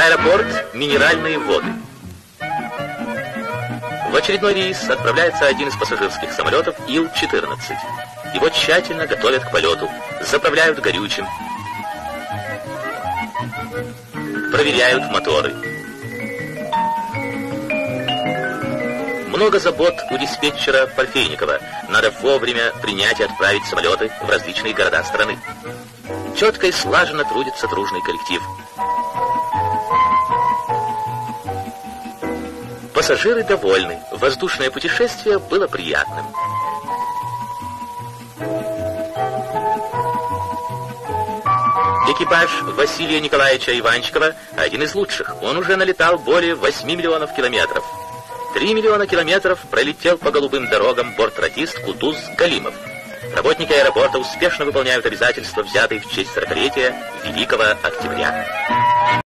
Аэропорт «Минеральные воды». В очередной рейс отправляется один из пассажирских самолетов Ил-14. Его тщательно готовят к полету, заправляют горючим, проверяют моторы. Много забот у диспетчера Парфейникова. Надо вовремя принять и отправить самолеты в различные города страны. Четко и слаженно трудится дружный коллектив. Пассажиры довольны. Воздушное путешествие было приятным. Экипаж Василия Николаевича Иванчикова один из лучших. Он уже налетал более 8 миллионов километров. 3 миллиона километров пролетел по голубым дорогам бортрадист Кутуз Галимов. Работники аэропорта успешно выполняют обязательства, взятые в честь 40-летия Великого Октября.